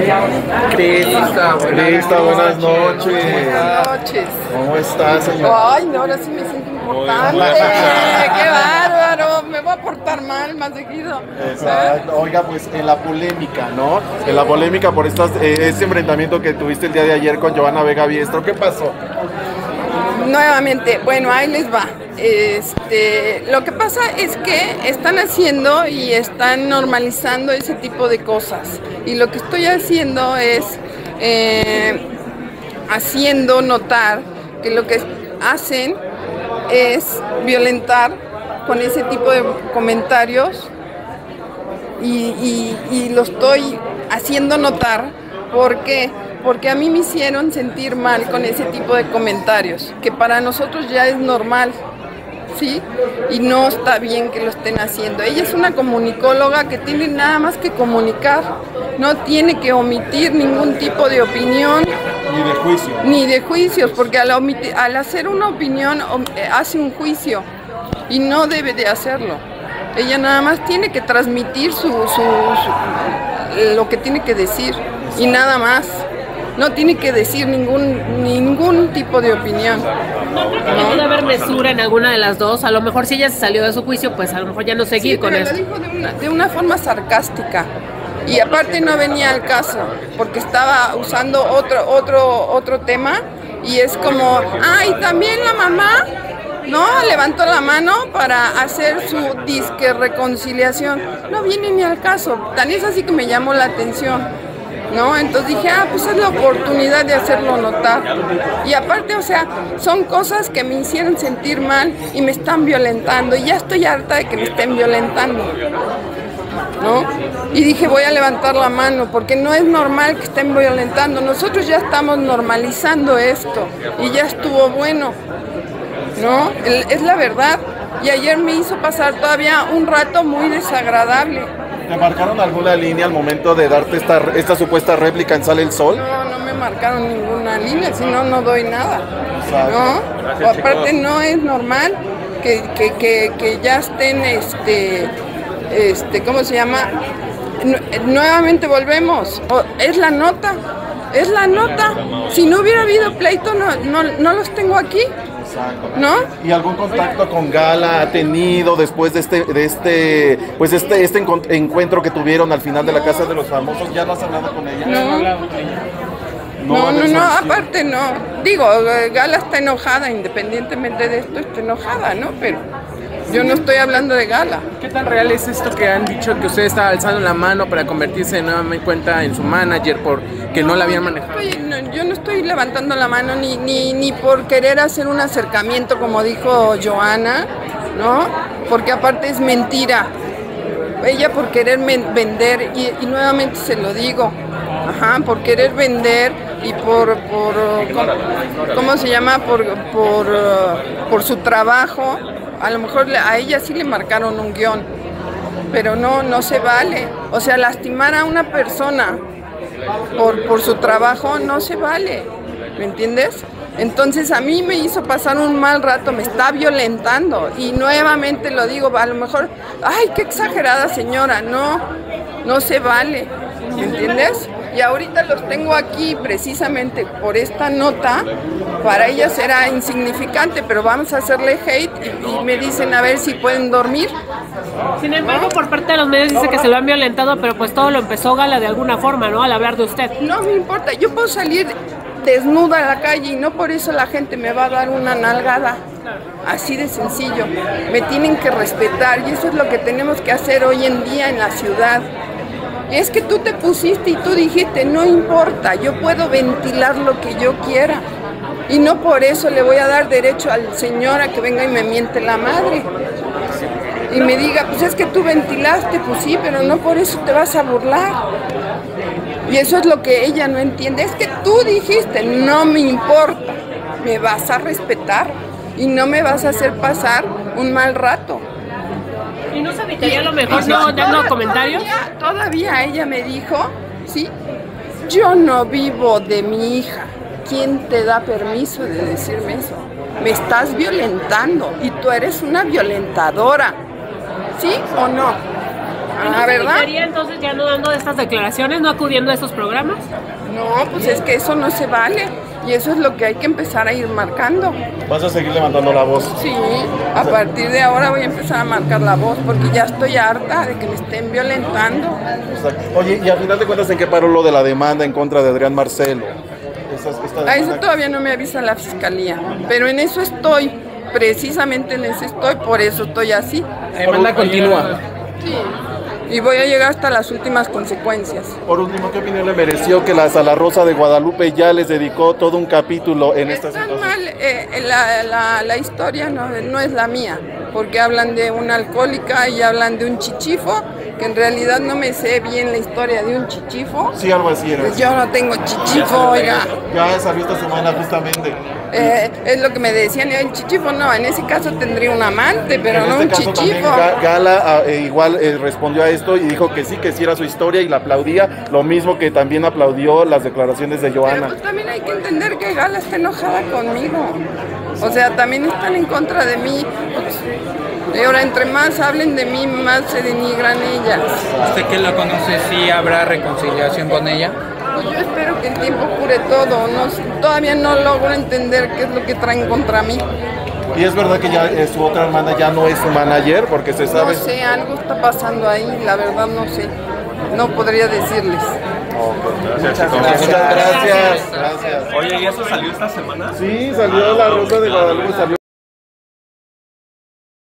Crista, Crista, buenas noches. Buenas noches. ¿Cómo estás, señor? Ay, no, ahora sí me siento importante. ¡Qué bárbaro! Me voy a portar mal más seguido. Exacto. Oiga, pues en la polémica, ¿no? En la polémica por estas, eh, este enfrentamiento que tuviste el día de ayer con Giovanna Vega Biestro, ¿qué pasó? Nuevamente, bueno, ahí les va. Este, lo que pasa es que están haciendo y están normalizando ese tipo de cosas. Y lo que estoy haciendo es eh, haciendo notar que lo que hacen es violentar con ese tipo de comentarios y, y- lo estoy haciendo notar. Porque porque a mí me hicieron sentir mal con ese tipo de comentarios que para nosotros ya es normal ¿sí? Y no está bien que lo estén haciendo. Ella es una comunicóloga que tiene nada más que comunicar, no tiene que omitir ningún tipo de opinión Ni de juicio. ni de juicios, porque al, hacer una opinión eh, hace un juicio y no debe de hacerlo. Ella nada más tiene que transmitir su, su- su- lo que tiene que decir y nada más. No tiene que decir ningún, ningún tipo de opinión. No puede haber mesura en alguna de las dos. A lo mejor si ella se salió de su juicio, pues a lo mejor ya no seguir Sí, con pero eso. lo dijo de una, de una forma sarcástica. Y aparte no venía al caso, porque estaba usando otro, otro, otro tema. Y es como, ay, también la mamá, ¿no? Levantó la mano para hacer su disque reconciliación. No viene ni al caso. Tan es así que me llamó la atención. ¿No? Entonces dije, ah, pues es la oportunidad de hacerlo notar. Y aparte, o sea, son cosas que me hicieron sentir mal y me están violentando. Y ya estoy harta de que me estén violentando. ¿No? Y dije, voy a levantar la mano porque no es normal que estén violentando. Nosotros ya estamos normalizando esto y ya estuvo bueno. ¿No? Es la verdad. Y ayer me hizo pasar todavía un rato muy desagradable. ¿Te marcaron alguna línea al momento de darte esta, esta supuesta réplica en Sale el Sol? No, no me marcaron ninguna línea, si no, no doy nada. Exacto. ¿No? O aparte no es normal que, que, que, que ya estén, este, este, ¿cómo se llama? Nu- Nuevamente volvemos. Es la nota, es la nota. Si no hubiera habido pleito, no, no, no los tengo aquí, Exacto. ¿no? ¿Y algún contacto con Gala ha tenido después de este, de este, pues este, este encuentro que tuvieron al final de la Casa de los Famosos? ¿Ya no has hablado con ella? No. No, no, no, aparte no. Digo, Gala está enojada, independientemente de esto, está enojada, ¿no? Pero yo no estoy hablando de Gala. ¿Qué tan real es esto que han dicho que usted está alzando la mano para convertirse de nueva cuenta en su manager por que no la habían yo manejado? estoy- no, yo no estoy levantando la mano ni, ni, ni por querer hacer un acercamiento, como dijo Joana, ¿no? Porque aparte es mentira. Ella por querer vender, y, nuevamente se lo digo, ajá, por querer vender y por, por ¿cómo, cómo se llama? Por, por, por su trabajo, a lo mejor a ella sí le marcaron un guion, pero no, no se vale. O sea, lastimar a una persona por, por su trabajo no se vale, ¿me entiendes? Entonces a mí me hizo pasar un mal rato, me está violentando y nuevamente lo digo, a lo mejor, ay, qué exagerada señora, no, no se vale, ¿me entiendes? Y ahorita los tengo aquí precisamente por esta nota, para ellas era insignificante, pero vamos a hacerle hate y, y me dicen a ver si pueden dormir. Sin embargo, por parte de los medios dice que se lo han violentado, pero pues todo lo empezó Gala de alguna forma, ¿no? Al hablar de usted. No me importa, yo puedo salir desnuda a la calle y no por eso la gente me va a dar una nalgada. Así de sencillo. Me tienen que respetar y eso es lo que tenemos que hacer hoy en día en la ciudad. Es que tú te pusiste y tú dijiste, no importa, yo puedo ventilar lo que yo quiera. Y no por eso le voy a dar derecho al señor a que venga y me miente la madre. Y me diga, pues es que tú ventilaste, pues sí, pero no por eso te vas a burlar. Y eso es lo que ella no entiende. Es que tú dijiste, no me importa, me vas a respetar y no me vas a hacer pasar un mal rato. ¿Y no se evitaría a lo mejor no dando comentarios? Todavía, todavía ella me dijo, sí, yo no vivo de mi hija. ¿Quién te da permiso de decirme eso? Me estás violentando y tú eres una violentadora. ¿Sí o no? Ah, ¿verdad? ¿Sería entonces ya no dando estas declaraciones, no acudiendo a estos programas? No, pues es que eso no se vale. Y eso es lo que hay que empezar a ir marcando. Vas a seguir levantando la voz. Sí, a partir de ahora voy a empezar a marcar la voz porque ya estoy harta de que me estén violentando. Exacto. Oye, y al final de cuentas, ¿en qué paró lo de la demanda en contra de Adrián Marcelo? A eso demanda- todavía no me avisa la fiscalía, pero en eso estoy, precisamente en eso estoy, por eso estoy así. La demanda continúa. Sí. Y voy a llegar hasta las últimas consecuencias. Por último, ¿qué opinión le mereció que la Sala Rosa de Guadalupe ya les dedicó todo un capítulo en esta situación? mal, eh, la, la- la historia no, no es la mía, porque hablan de una alcohólica y hablan de un chichifo, que en realidad no me sé bien la historia de un chichifo. Sí, algo así era. Pues yo no tengo chichifo, oiga. Ya salió esta semana justamente. Eh, es lo que me decían, el chichifo no, en ese caso tendría un amante, pero en no este un caso chichifo. Ga- Gala ah, eh, igual eh, respondió a esto y dijo que sí, que sí era su historia y la aplaudía, lo mismo que también aplaudió las declaraciones de Pero Joana. pues también hay que entender que Gala está enojada conmigo. O sea, también están en contra de mí. Y ahora, entre más hablen de mí, más se denigran ellas. Usted que la conoce, sí habrá reconciliación con ella. Pues yo espero que el tiempo cure todo. No, todavía no logro entender qué es lo que traen contra mí. Y es verdad que ya eh, su otra hermana ya no es su manager porque se No sabe. sé, algo está pasando ahí, la verdad no sé. No podría decirles. Muchas gracias. Gracias. Oye, ¿y eso salió esta semana? Sí, salió la Rosa de Guadalupe, salió